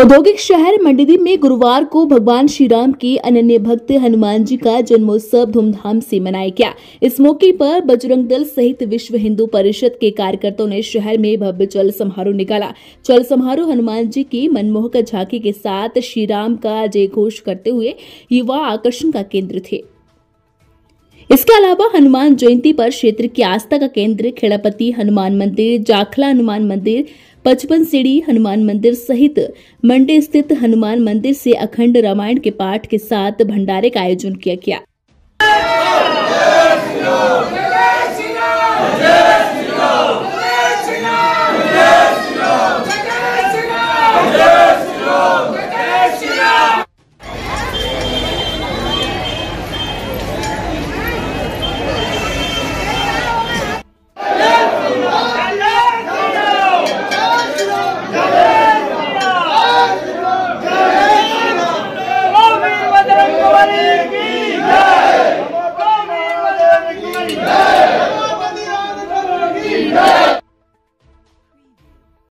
औद्योगिक शहर मंडीदीप में गुरुवार को भगवान श्री राम के अनन्य भक्त हनुमान जी का जन्मोत्सव धूमधाम से मनाया गया। इस मौके पर बजरंग दल सहित विश्व हिंदू परिषद के कार्यकर्ताओं ने शहर में भव्य चल समारोह निकाला। चल समारोह हनुमान जी की मनमोहक झांकी के साथ श्री राम का जय घोष करते हुए युवा आकर्षण का केंद्र थे। इसके अलावा हनुमान जयंती पर क्षेत्र की आस्था का केंद्र, खेड़ापति हनुमान मंदिर, जाखला हनुमान मंदिर, पचपन सीढ़ी हनुमान मंदिर सहित मंडी स्थित हनुमान मंदिर से अखंड रामायण के पाठ के साथ भंडारे का आयोजन किया गया गोविंद बजरंग बली की जय